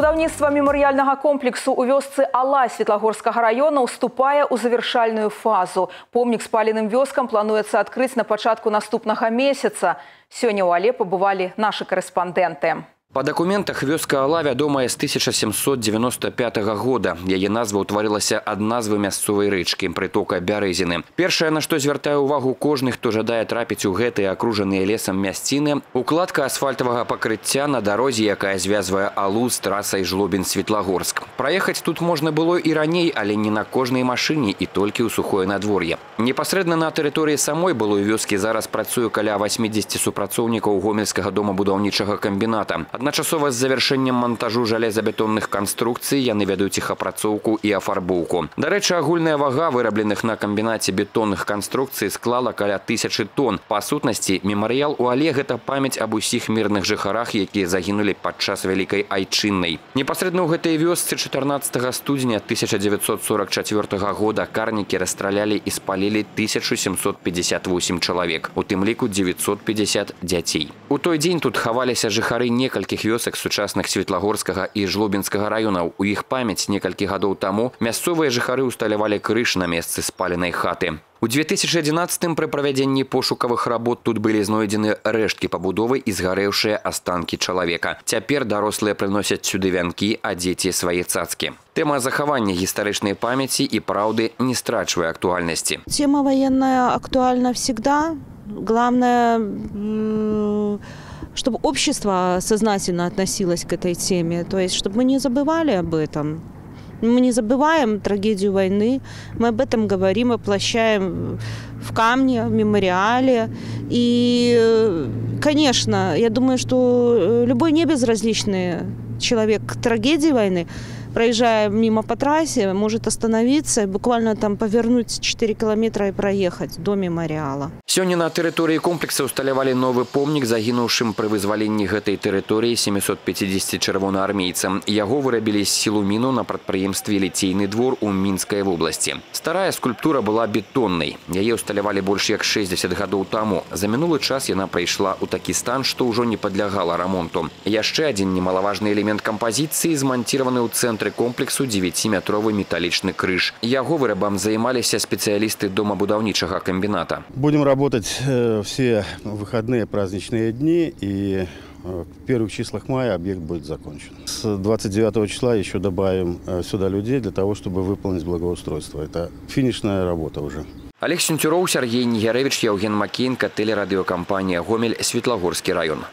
Будаўніцтва мемарыяльнага комплексу ў вёсцы Алай Светлагорскага района уступае ў завяршальную фазу. Помнік спаленым вёскам плануецца адкрыць на пачатку наступнага месяца. Сёння ў Але пабывалі нашы карэспандэнты. По документах вёска Ала вядомая з 1795 года. Яе назва ўтварылася ад назвы мясцовай рэчкі прытока бярэзіны. Першае, на што звяртае ўвагу кожны, хто жадае трапіць у гэтыя акружаныя лесам мясціны, укладка асфальтавага пакрыцця на дарозе, якая звязвае Алу з трасай Жлобін-Светлагорск. Праехаць тут можна было і раней, але не на кожнай машыне і толькі ў сухое надвор'е. Непасрэдна на тэрыторыі самой былой вёскі зараз працуе каля 80 супрацоўнікаў гомельскага дома будаўнічага камбіната. Адначасова з завяршэннем монтажу жалезабетонных канструкцый яны вядуць іх апрацоўку і афарбоўку. Дарэчы, агульная вага вырабленых на камбінаце бетонных канструкцый склала каля тысячы тонн. Па сутнасці, мемарыял у Але гэта памяць аб усіх мірных жыхарах, якія загінулі падчас вялікай айчыннай. Непасрэдна ў гэтай вёсцы 14 студзеня 1944 года карнікі расстралялі і спалілі 1758 чалавек, у тым ліку 950 дзяцей. У той дзень тут хаваліся жыхары некалькі некалькіх вёсак сучасных светлагорскага і жлобінскага раёнаў у іх памяць некалькі гадоў таму мясцовыя жыхары усталявалі крыш на месцы спаленай хаты у 2011 пры правядзенні пошукавых работ тут былі знойдзены рэшткі пабудовы і згарэўшыя астанкі чалавека цяпер дарослыя прыносяць сюды вянкі а дзеці свае цацкі Тема захавання гістарычнай памяці і праўды не страчвае актуальнасці тема военная актуальна всегда главное чтобы общество сознательно относилось к этой теме, то есть чтобы мы не забывали об этом. Мы не забываем трагедию войны, мы об этом говорим, воплощаем в камне, в мемориале. И, конечно, я думаю, что любой небезразличный человек к трагедии войны проезжая мимо по трассе, может остановиться, буквально там повернуть 4 километра и проехать до мемориала. Сегодня на территории комплекса усталявалі новый помнік загінуўшым при вызваленні гэтай тэрыторыі 750 чырвонаармейцам. Яго вырабілі з сілуміну на прадпрыемстве ліцейны двор у мінскай вобласці. Старая скульптура была бетоннай. Яе усталявалі больш як 60 гадоў таму. За мінулы час яна прайшла ў такі стан, што ўжо не падлягала рамонту. Яшчэ адзін немалаважны элемент кампазіцыі зманціраваны ў цэнтры цэнтры комплексу 9-метровы металличный крыж. Яго вырабам займаліся специалисты дома будаўнічага комбината. Будем работать э, все выходные праздничные дни и э, в первых числах мая объект будет закончен. С 29 числа еще добавим э, сюда людей для того, чтобы выполнить благоустройство. Это финишная работа уже. Олег Сентюров, Сергей Нигеревич, Евген Макеенко, телерадиокомпания «Гомель», Светлогорский район.